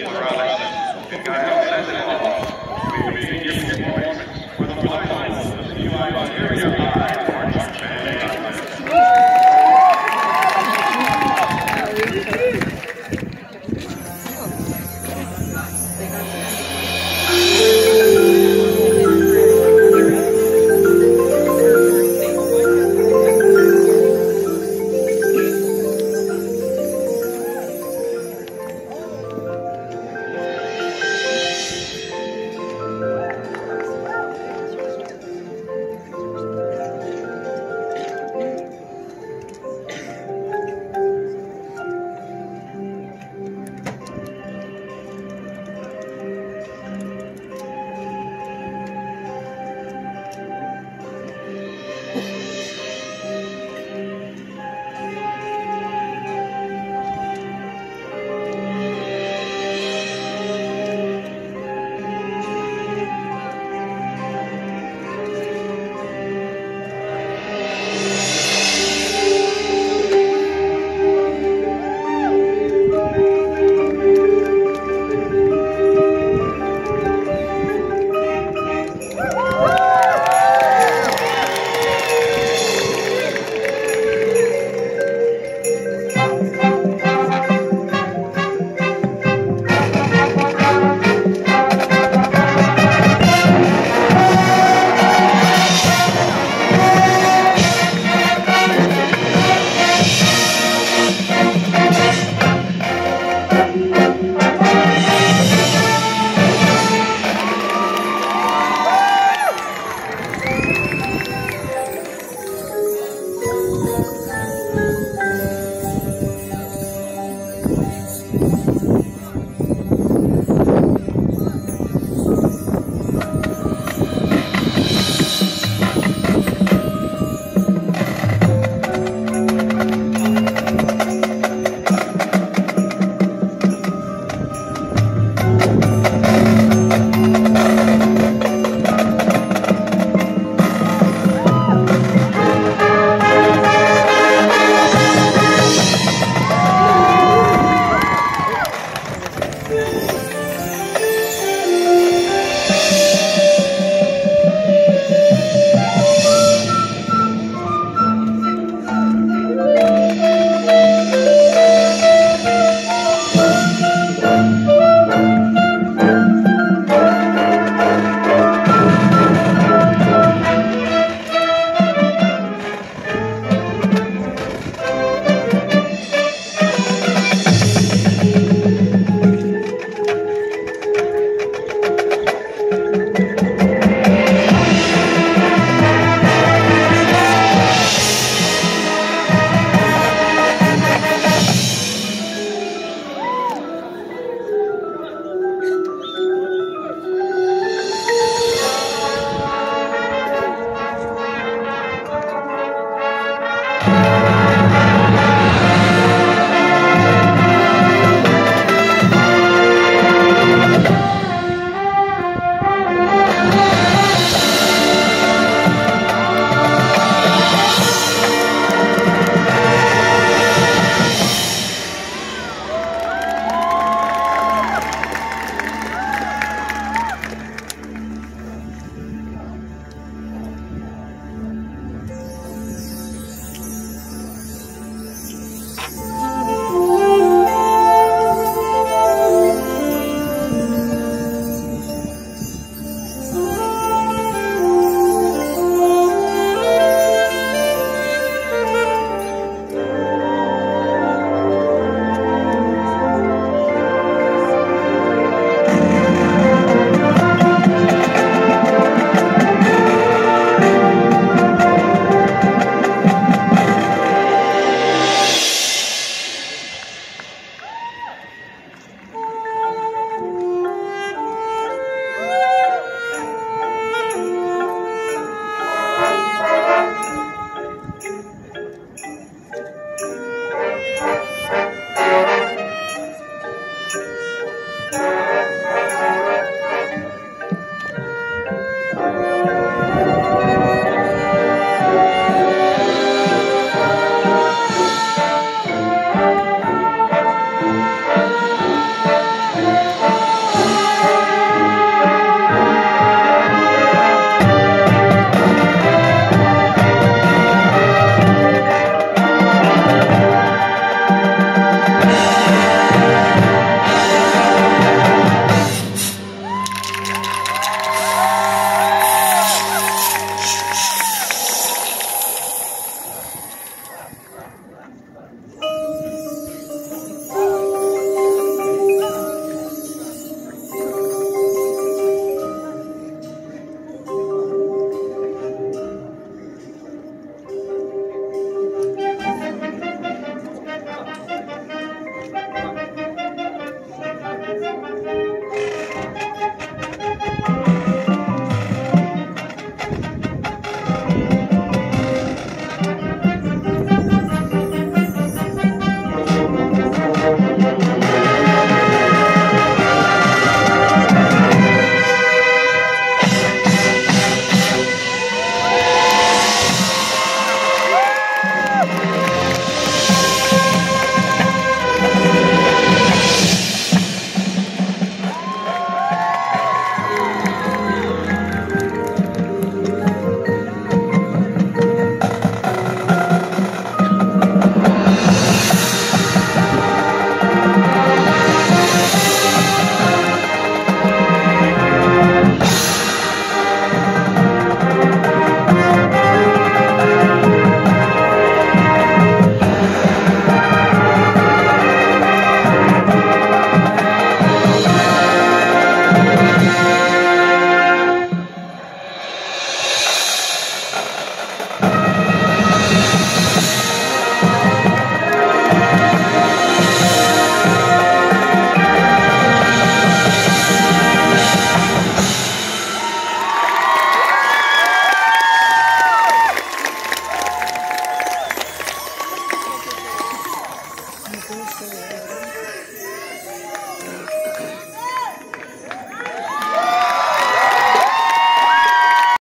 interrupt.